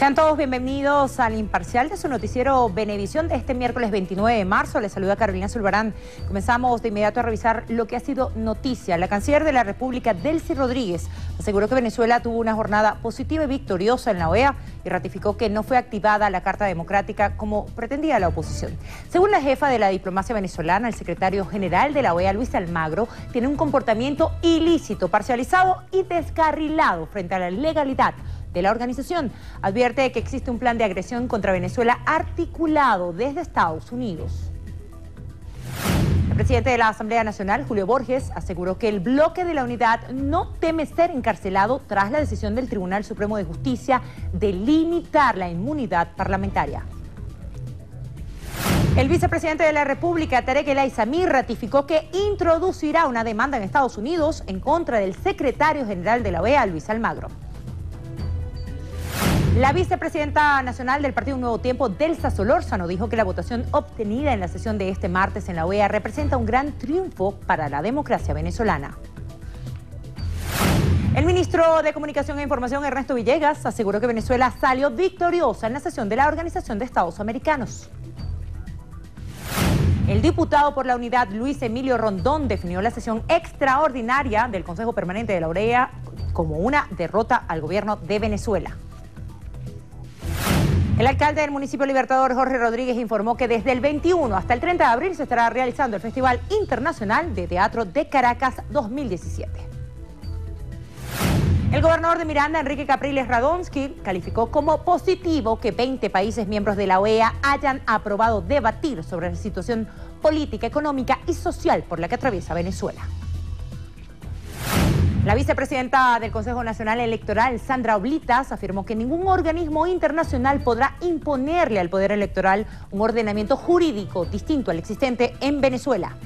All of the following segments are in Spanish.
Sean todos bienvenidos al imparcial de su noticiero Benevisión de este miércoles 29 de marzo. Les saluda Carolina Zulbarán. Comenzamos de inmediato a revisar lo que ha sido noticia. La canciller de la República, Delcy Rodríguez, aseguró que Venezuela tuvo una jornada positiva y victoriosa en la OEA y ratificó que no fue activada la Carta Democrática como pretendía la oposición. Según la jefa de la diplomacia venezolana, el secretario general de la OEA, Luis Almagro, tiene un comportamiento ilícito, parcializado y descarrilado frente a la legalidad de la organización. Advierte que existe un plan de agresión contra Venezuela articulado desde Estados Unidos. El presidente de la Asamblea Nacional, Julio Borges, aseguró que el bloque de la unidad no teme ser encarcelado tras la decisión del Tribunal Supremo de Justicia de limitar la inmunidad parlamentaria. El vicepresidente de la República, Tarek El Aizami, ratificó que introducirá una demanda en Estados Unidos en contra del secretario general de la OEA, Luis Almagro. La vicepresidenta nacional del Partido Nuevo Tiempo, Delsa Solórzano, dijo que la votación obtenida en la sesión de este martes en la OEA representa un gran triunfo para la democracia venezolana. El ministro de Comunicación e Información, Ernesto Villegas, aseguró que Venezuela salió victoriosa en la sesión de la Organización de Estados Americanos. El diputado por la unidad Luis Emilio Rondón definió la sesión extraordinaria del Consejo Permanente de la OEA como una derrota al gobierno de Venezuela. El alcalde del municipio Libertador, Jorge Rodríguez, informó que desde el 21 hasta el 30 de abril se estará realizando el Festival Internacional de Teatro de Caracas 2017. El gobernador de Miranda, Enrique Capriles Radonsky, calificó como positivo que 20 países miembros de la OEA hayan aprobado debatir sobre la situación política, económica y social por la que atraviesa Venezuela. La vicepresidenta del Consejo Nacional Electoral, Sandra Oblitas, afirmó que ningún organismo internacional podrá imponerle al Poder Electoral un ordenamiento jurídico distinto al existente en Venezuela.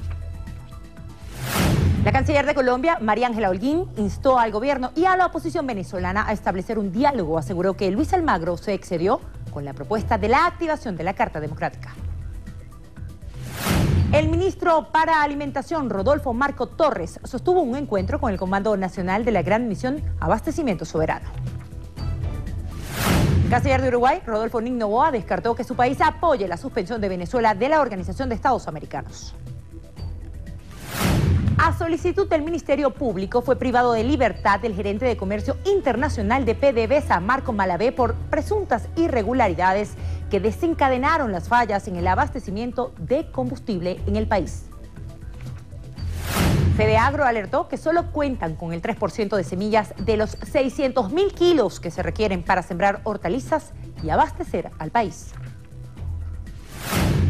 La canciller de Colombia, María Ángela Holguín, instó al gobierno y a la oposición venezolana a establecer un diálogo. Aseguró que Luis Almagro se excedió con la propuesta de la activación de la Carta Democrática. El ministro para Alimentación, Rodolfo Marco Torres, sostuvo un encuentro con el Comando Nacional de la Gran Misión Abastecimiento Soberano. Canciller de Uruguay, Rodolfo Nignoboa, descartó que su país apoye la suspensión de Venezuela de la Organización de Estados Americanos. A solicitud del Ministerio Público fue privado de libertad el gerente de Comercio Internacional de PDVSA, Marco Malavé, por presuntas irregularidades que desencadenaron las fallas en el abastecimiento de combustible en el país. Fedeagro alertó que solo cuentan con el 3% de semillas de los 600 mil kilos que se requieren para sembrar hortalizas y abastecer al país.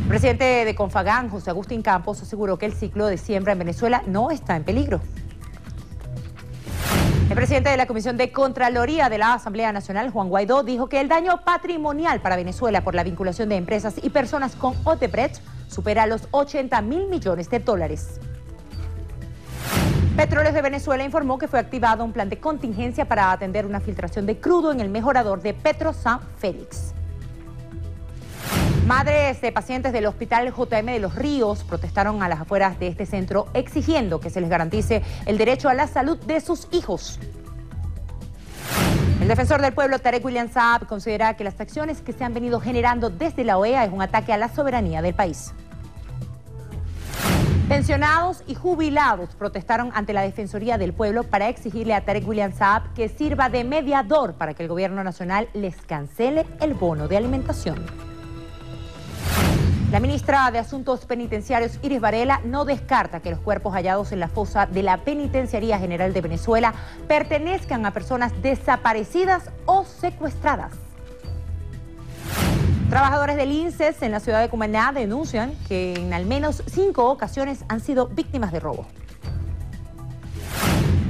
El presidente de Confagán, José Agustín Campos, aseguró que el ciclo de siembra en Venezuela no está en peligro. El presidente de la Comisión de Contraloría de la Asamblea Nacional, Juan Guaidó, dijo que el daño patrimonial para Venezuela por la vinculación de empresas y personas con Odebrecht supera los 80 mil millones de dólares. Petróleos de Venezuela informó que fue activado un plan de contingencia para atender una filtración de crudo en el mejorador de Petro San Félix. Madres de pacientes del Hospital JM de los Ríos protestaron a las afueras de este centro exigiendo que se les garantice el derecho a la salud de sus hijos. El defensor del pueblo, Tarek William Saab, considera que las acciones que se han venido generando desde la OEA es un ataque a la soberanía del país. Pensionados y jubilados protestaron ante la Defensoría del Pueblo para exigirle a Tarek William Saab que sirva de mediador para que el gobierno nacional les cancele el bono de alimentación. La ministra de Asuntos Penitenciarios, Iris Varela, no descarta que los cuerpos hallados en la fosa de la Penitenciaría General de Venezuela pertenezcan a personas desaparecidas o secuestradas. Trabajadores del INSES en la ciudad de Cumaná denuncian que en al menos cinco ocasiones han sido víctimas de robo.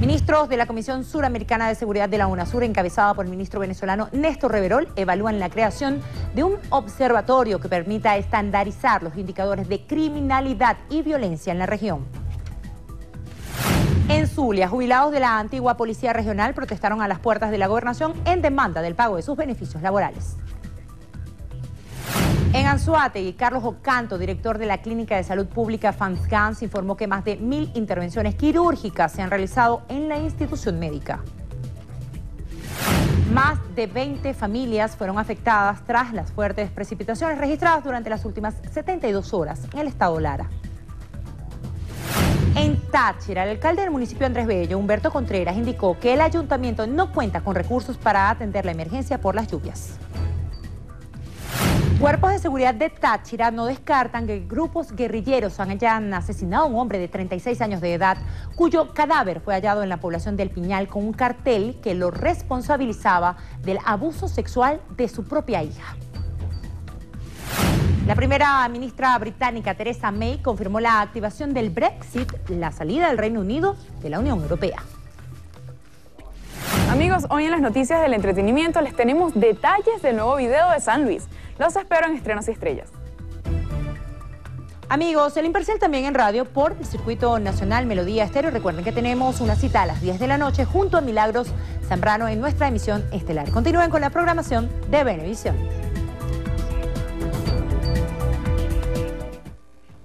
Ministros de la Comisión Suramericana de Seguridad de la UNASUR, encabezada por el ministro venezolano Néstor Reverol, evalúan la creación de un observatorio que permita estandarizar los indicadores de criminalidad y violencia en la región. En Zulia, jubilados de la antigua Policía Regional protestaron a las puertas de la gobernación en demanda del pago de sus beneficios laborales. En Anzuategui, Carlos Ocanto, director de la Clínica de Salud Pública FANSGANS, informó que más de mil intervenciones quirúrgicas se han realizado en la institución médica. Más de 20 familias fueron afectadas tras las fuertes precipitaciones registradas durante las últimas 72 horas en el estado Lara. En Táchira, el alcalde del municipio Andrés Bello, Humberto Contreras, indicó que el ayuntamiento no cuenta con recursos para atender la emergencia por las lluvias. Cuerpos de seguridad de Táchira no descartan que grupos guerrilleros hayan asesinado a un hombre de 36 años de edad, cuyo cadáver fue hallado en la población del Piñal con un cartel que lo responsabilizaba del abuso sexual de su propia hija. La primera ministra británica, Theresa May, confirmó la activación del Brexit, la salida del Reino Unido de la Unión Europea. Amigos, hoy en las noticias del entretenimiento les tenemos detalles del nuevo video de San Luis. Los espero en Estrenos y Estrellas. Amigos, el Imparcial también en radio por el Circuito Nacional Melodía Estéreo. Recuerden que tenemos una cita a las 10 de la noche junto a Milagros Zambrano en nuestra emisión estelar. Continúen con la programación de Benevisión.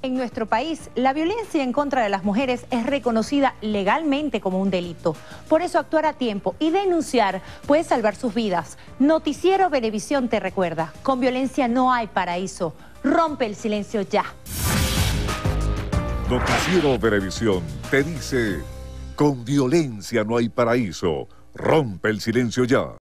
En nuestro país, la violencia en contra de las mujeres es reconocida legalmente como un delito. Por eso actuar a tiempo y denunciar puede salvar sus vidas. Noticiero Benevisión te recuerda, con violencia no hay paraíso. Rompe el silencio ya. Noticiero Benevisión te dice, con violencia no hay paraíso. Rompe el silencio ya.